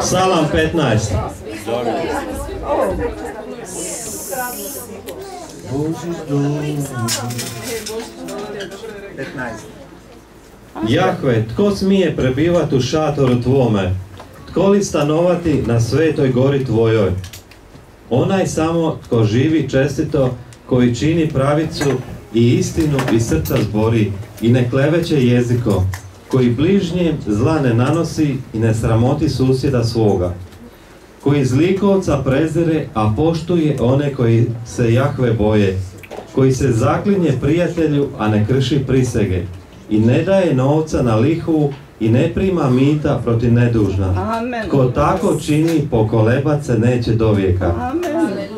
Psalam 15. Jahve, tko smije prebivati u šatoru tvome? Tko li stanovati na svetoj gori tvojoj? Onaj samo tko živi čestito, koji čini pravicu i istinu iz srca zbori i ne kleveće jeziko, koji bližnjem zla ne nanosi i ne sramoti susjeda svoga, koji zlikovca prezire, a poštuje one koji se Jahve boje, koji se zaklinje prijatelju, a ne krši prisege, i ne daje novca na lihu i ne prima mita protiv nedužna. Amen. Ko tako čini, pokolebat se neće do vijeka. Amen.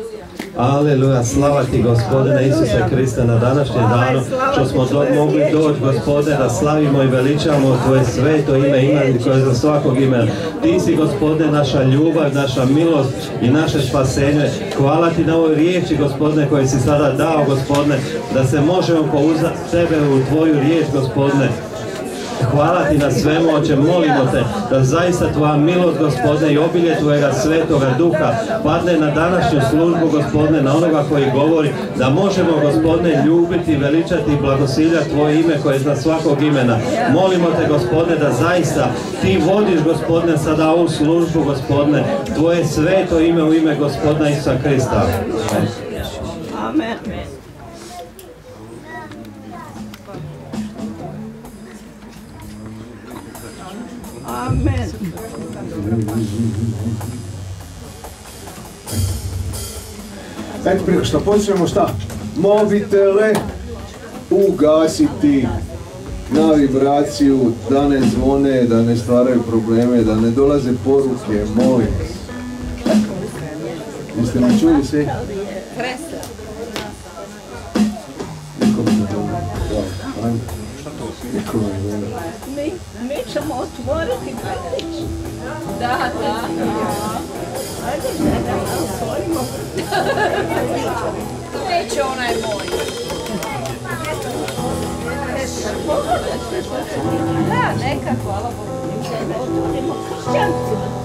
Aleluja, slava ti gospodine Isuse Kriste na današnjem danu što smo do, mogli doći gospodine da slavimo i veličamo tvoje sveto ime, ime koje je za svakog imena. Ti si gospodine naša ljubav, naša milost i naše spasenje. Hvala ti na ovoj riječi gospodine koje si sada dao gospodine da se možemo pouzati tebe u tvoju riječ gospodine. Hvala ti na svemu, oče, molimo te da zaista tvoja milost, gospodine, i obilje tvojega svetoga duha padne na današnju službu, gospodine, na onoga koji govori, da možemo, gospodine, ljubiti, veličati i blagosiljati tvoje ime koje je za svakog imena. Molimo te, gospodine, da zaista ti vodiš, gospodine, sada ovu službu, gospodine, tvoje sveto ime u ime gospodina Isusa Krista. Amen. Amen. Eto, prije što počnemo šta? Mobitele ugasiti na vibraciju, da ne zvone, da ne stvaraju probleme, da ne dolaze poruke, molim vas. Jeste me čuli svi? Nikome ne dobro. Mi, mi ćemo otvoriti vrtić. Da, da. Ajde, da otvorimo. Neće onaj moj. Da, neka, hvala Bogu. Otvorimo kršćanci.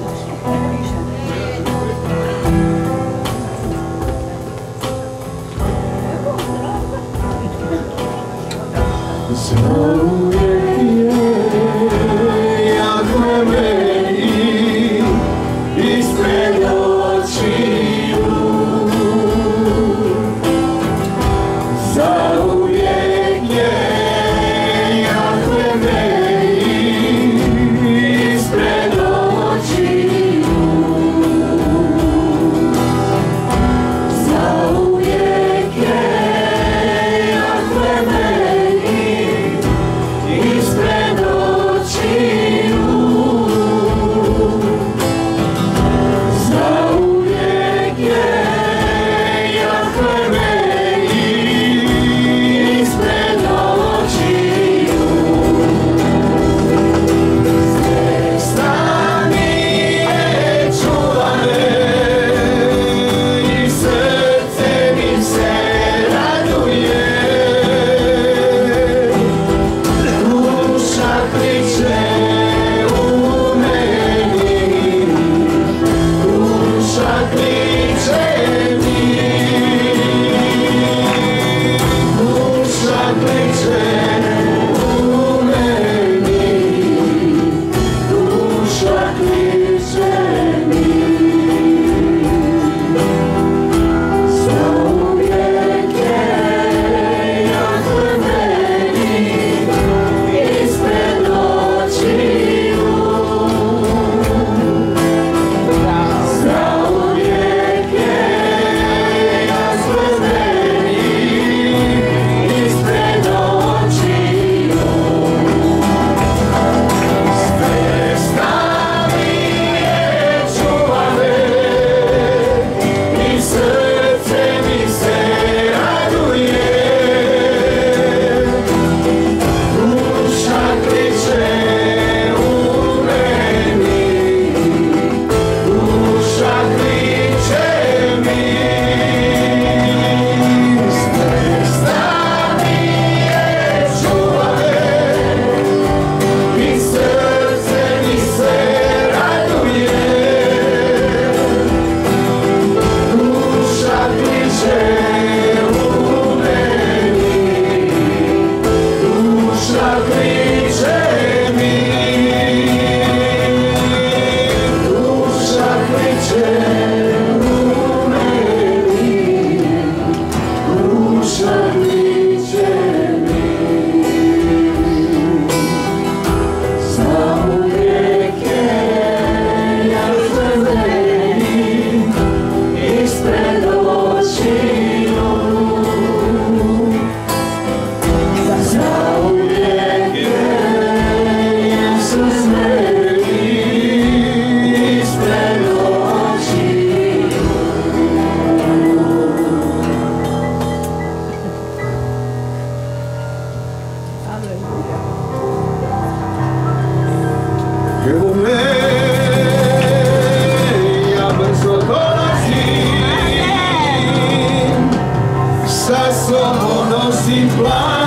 blind.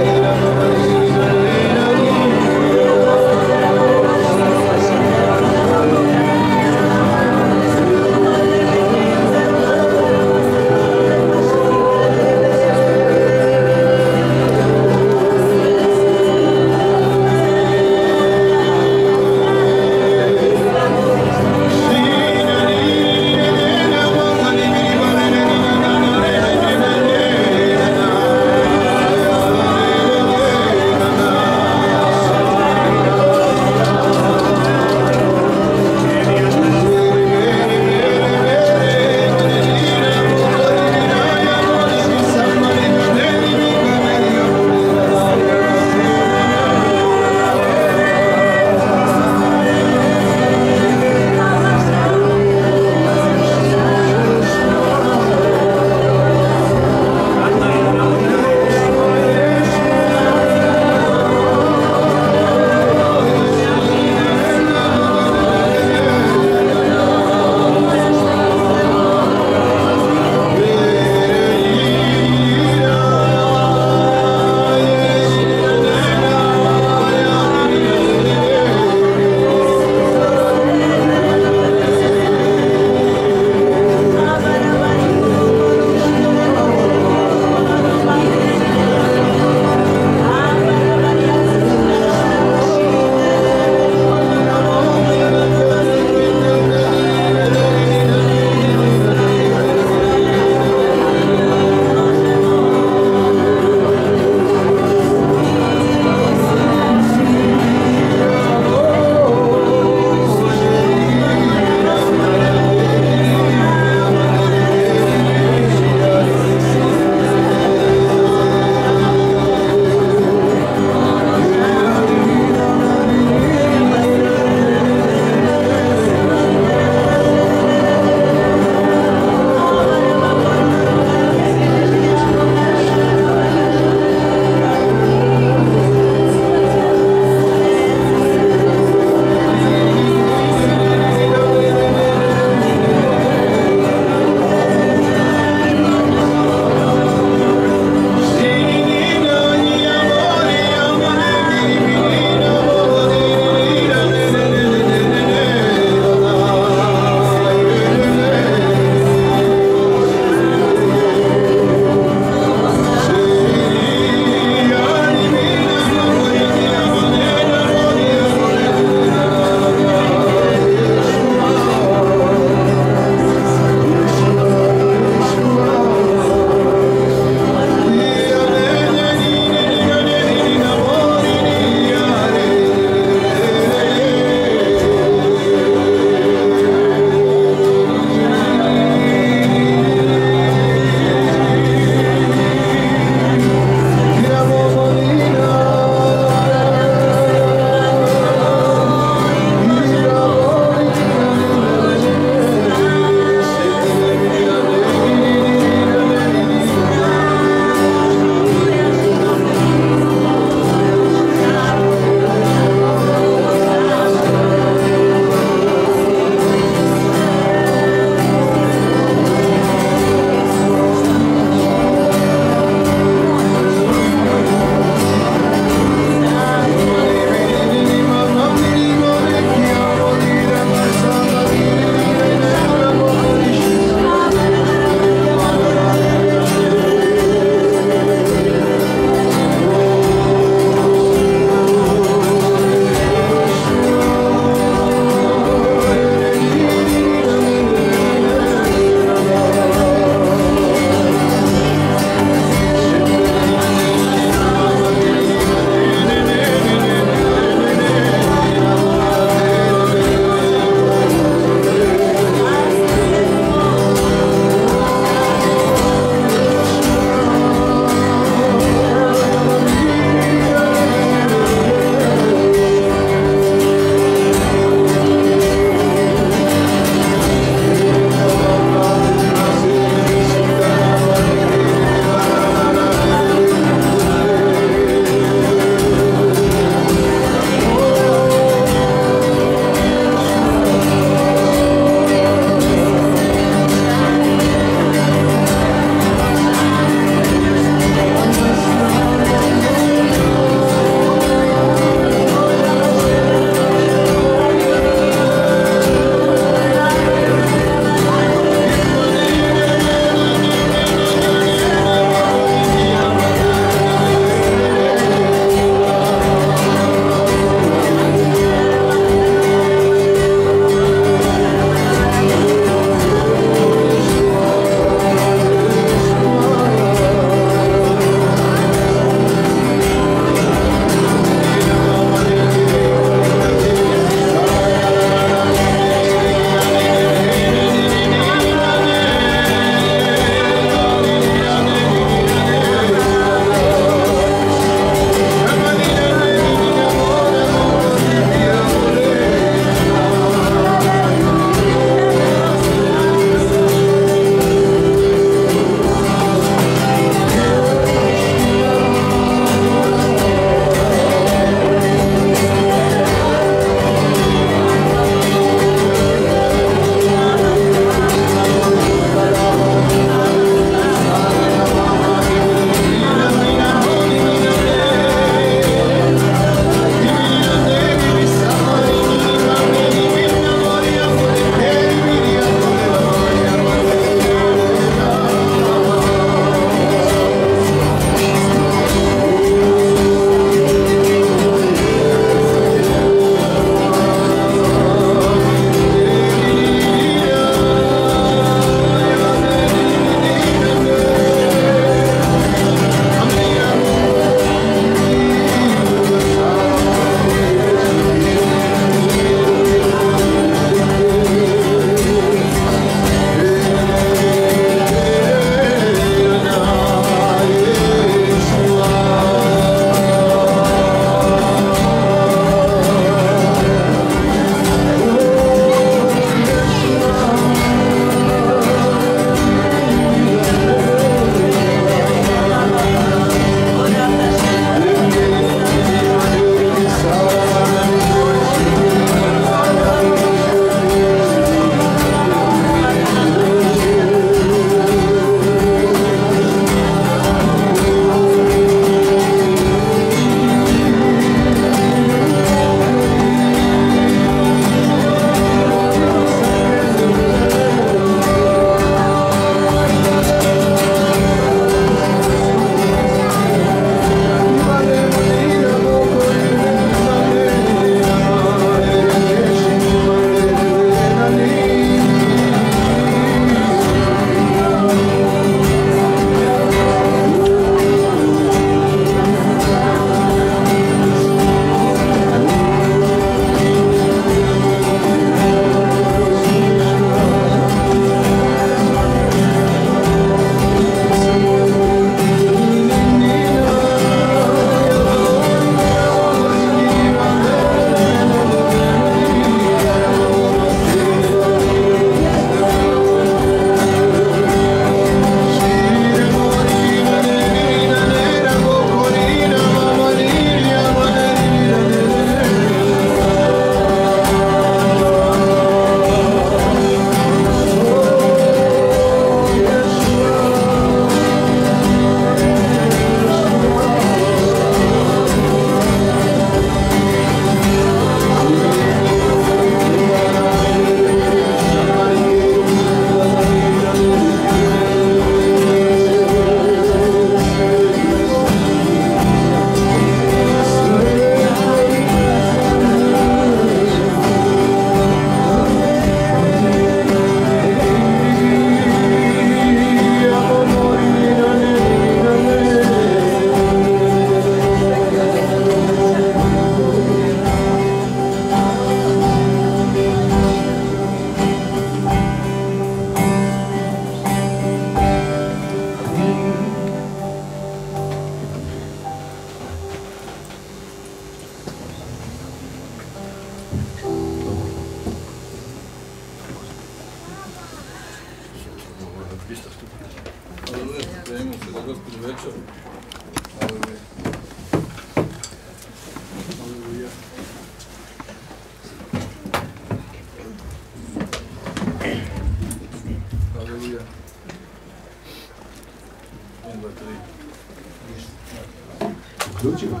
Uključivo.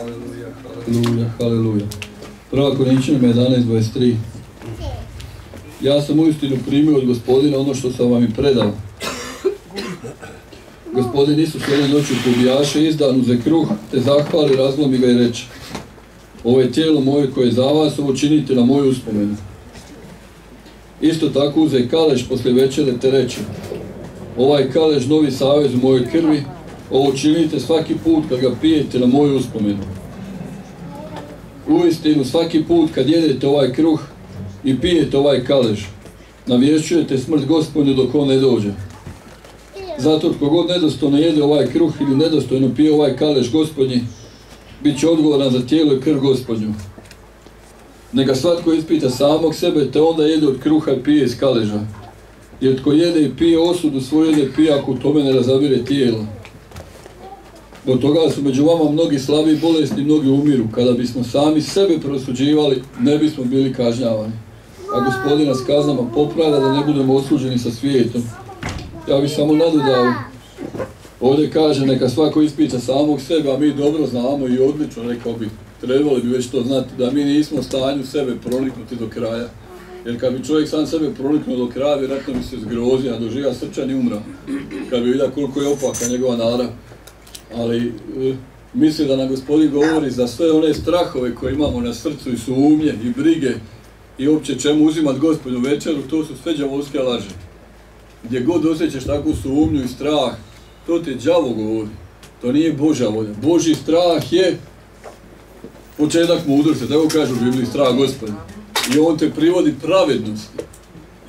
Aleluja, haleluja, haleluja. Prva Korinčanima 11.23 Ja sam uistinu primio od gospodina ono što sam vam i predao. Gospodin Isus jedne noći pobijaše izdan uze kruh, te zahvali, razlomi ga i reče Ovo je tijelo moje koje je za vas, ovo činite na moju uspomenu. Isto tako uze kalež poslije večere te reče Ovaj kalež novi savez u mojoj krvi, ovo činite svaki put kad ga pijete na moju uspomenu. Uistinu svaki put kad jedete ovaj kruh i pijete ovaj kalež, navješćujete smrt gospodinu dok on ne dođe. Zato tko god nedostojno jede ovaj kruh ili nedostojno pije ovaj kalež gospodnji, bit će odgovoran za tijelo i krv gospodnju. Neka svatko ispita samog sebe, te onda jede od kruha i pije iz kaleža. Jer tko jede i pije osudu svoju jede pije ako u tome ne razabire tijelo. Od toga su među vama mnogi slabi i mnogi umiru. Kada bismo sami sebe prosuđivali, ne bismo bili kažnjavani. A gospodin nas kaznama popravlja da ne budemo osuđeni sa svijetom. Ja bih samo nadodao, ovdje kaže neka svako ispita samog sebe, a mi dobro znamo i odlično rekao bi, trebali bi već to znati, da mi nismo u stanju sebe proniknuti do kraja. Jer kad bi čovjek sam sebe proniknuo do kraja, vjerojatno bi se zgrozio, doživio srčan i umra. Kad bi vidio koliko je opaka njegova narav. Ali e, mislim da nam gospodin govori za sve one strahove koje imamo na srcu i sumnje i brige i uopće čemu uzimat gospodinu večeru, to su sve đavolske laže. Gdje god osjećaš takvu sumnju i strah, to ti đavo govori. To nije Božja volja. Božji strah je početak mudrosti, tako kaže u Bibliji strah gospodina. I on te privodi pravednosti.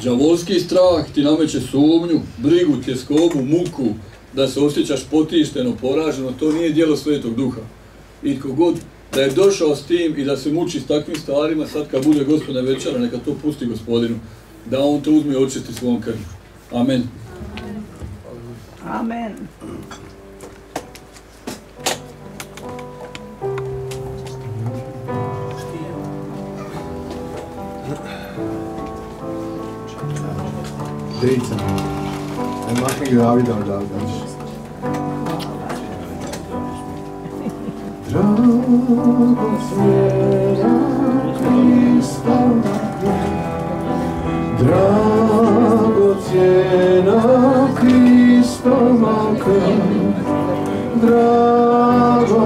Đavolski strah ti nameće sumnju, brigu, tjeskobu, muku, da se osjećaš potišteno, poraženo, to nije djelo svetog duha. I tko god da je došao s tim i da se muči s takvim stvarima, sad kad bude gospodina večera, neka to pusti gospodinu, da on to uzme i očisti svom krvju. Amen. Amen. Dejca. En mag ik jou dan dan Dragocjena Kristova krv Dragocjena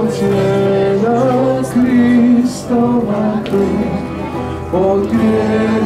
Kristova krv Od grijeha čisti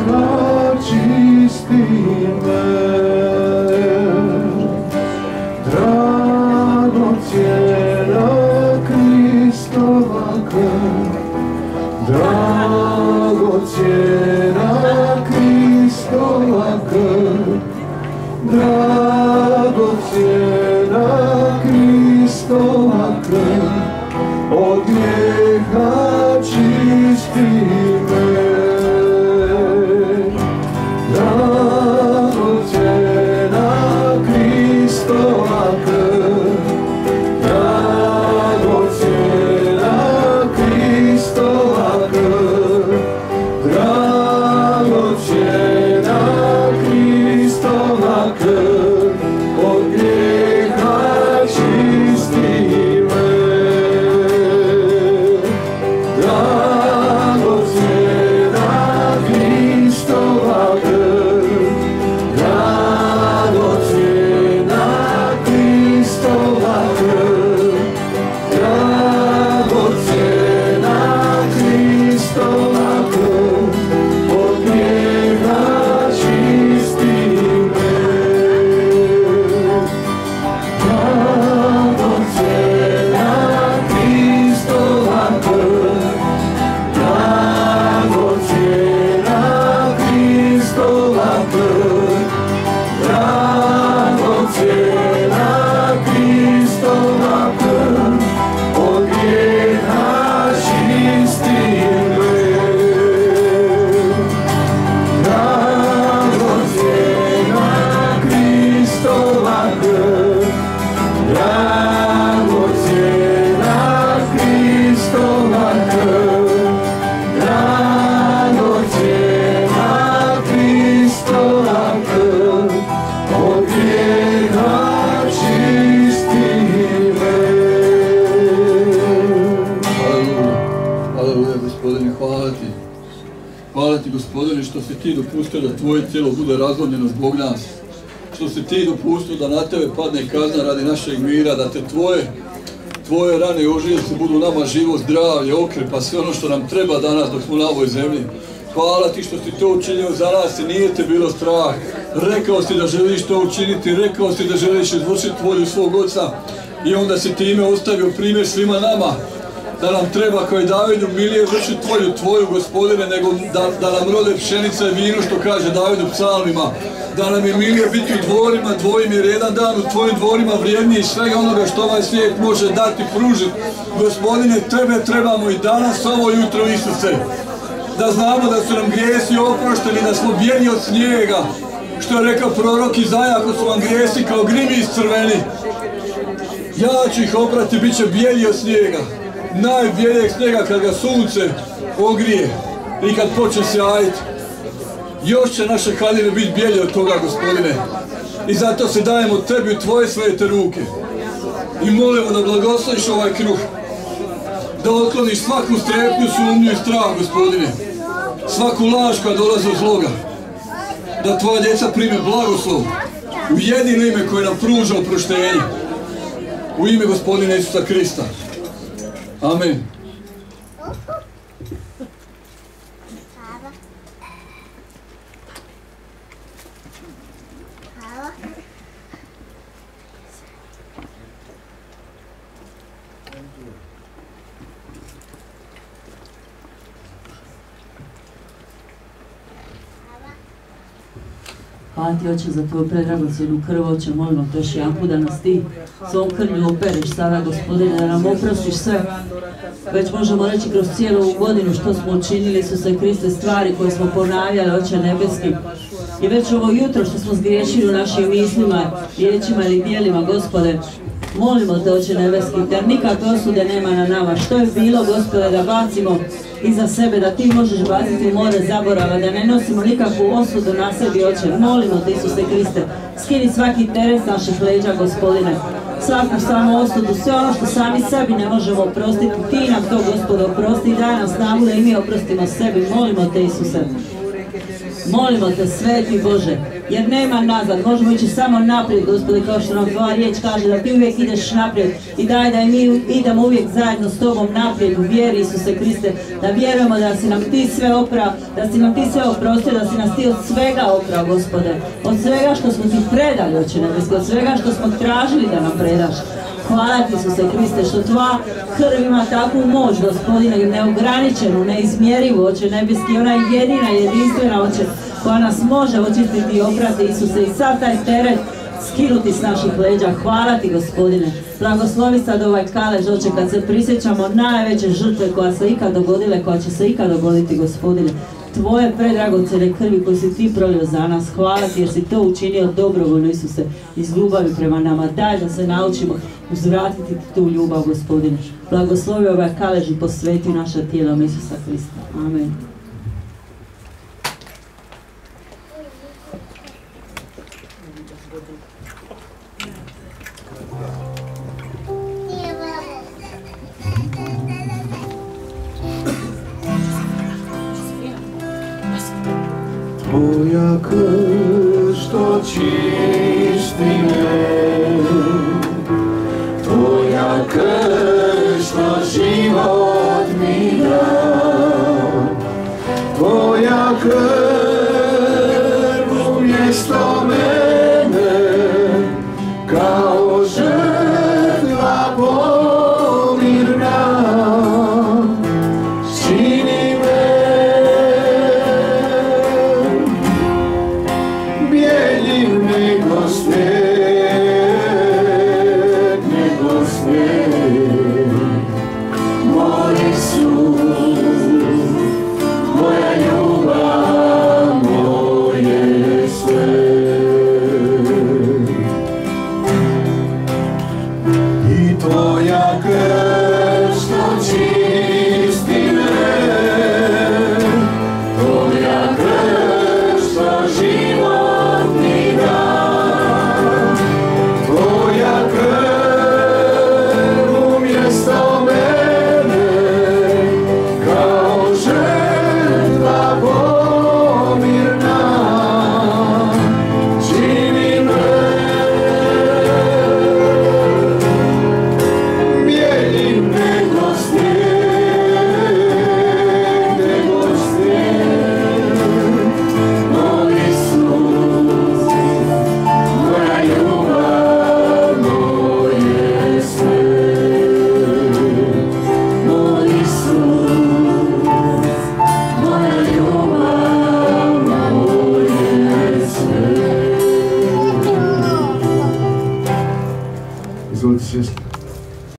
ti dopustio da tvoje tijelo bude razlomljeno zbog nas. Što si ti dopustio da na tebe padne kazna radi našeg mira, da te tvoje Tvoje rane i ožiljci budu nama živo, zdravlje, okrepa, sve ono što nam treba danas dok smo na ovoj zemlji. Hvala ti što si to učinio za nas i nije te bilo strah. Rekao si da želiš to učiniti, rekao si da želiš izvršiti volju svog oca i onda si time ostavio primjer svima nama da nam treba kao i Davidu milije vršiti tvoju, tvoju gospodine, nego da, da nam rode pšenica i vino što kaže Davidu psalmima. Da nam je milije biti u dvorima tvojim jer jedan dan u tvojim dvorima vrijedniji svega onoga što ovaj svijet može dati, pružiti. Gospodine, tebe trebamo i danas ovo jutro Isuse. Da znamo da su nam grijesi oprošteni, da smo bijeli od snijega. Što je rekao prorok Izaja, ako su vam grijesi kao grimi iscrveni, ja ću ih oprati, bit će bijeli od snijega. Najbijelijeg snijega kad ga sunce ogrije i kad počne sjajiti. Još će naše haljine biti bijelje od toga, gospodine. I zato se dajemo tebi u tvoje svete ruke. I molimo da blagosloviš ovaj kruh. Da otkloniš svaku strepnju, sumnju i strah, gospodine. Svaku laž koja dolazi od zloga. Da tvoja djeca prime blagoslov. U jedino ime koje nam pruža oproštenje. U ime gospodina Isusa Krista. Amen. Hvala ti, Oče, za tvoju predragocjenu krv, Oče, molimo te još jedan put da nas ti svom krvlju opereš sada, gospodine, da nam oprostiš sve. Već možemo reći kroz cijelu ovu godinu što smo učinili, su se Kriste stvari koje smo ponavljali, Oče nebeski. I već ovo jutro što smo zgriješili u našim mislima, riječima ili dijelima, gospode, molimo te, Oče nebeski, da nikakve osude nema na nama. Što je bilo, gospode, da bacimo iza sebe, da ti možeš baciti more zaborava, da ne nosimo nikakvu osudu na sebi, oče. Molimo te, Isuse Kriste, skini svaki teret s naših leđa, gospodine. Svaku samo osudu, sve ono što sami sebi ne možemo oprostiti, ti nam to, gospodo, oprosti, daj nam snagu da i mi oprostimo sebi. Molimo te, Isuse. Molimo te, sveti Bože, jer nema nazad, možemo ići samo naprijed, gospode, kao što nam tvoja riječ kaže, da ti uvijek ideš naprijed. I daj da mi idemo uvijek zajedno s tobom naprijed u vjeri, Isuse Kriste, da vjerujemo da si nam ti sve oprao, da si nam ti sve oprostio, da si nas ti od svega oprao, gospode, od svega što smo ti predali, oče nebeski, od svega što smo tražili da nam predaš. Hvala ti Isuse Kriste što tva krv ima takvu moć, gospodine, neograničenu, neizmjerivu, oče nebeski, ona je jedina, jedinstvena, oče, koja nas može očistiti i oprati Isuse i sav taj teret skinuti s naših leđa. Hvala ti gospodine. Blagoslovi sad ovaj kalež, oče, kad se prisjećamo najveće žrtve koja se ikad dogodile, koja će se ikad dogoditi gospodine. Tvoje predragocene krvi koje si ti prolio za nas, hvala ti jer si to učinio dobrovoljno Isuse iz ljubavi prema nama. Daj da se naučimo uzvratiti ti tu ljubav gospodine. Blagoslovi ovaj kalež i posveti naša tijela Isusa Krista. Amen.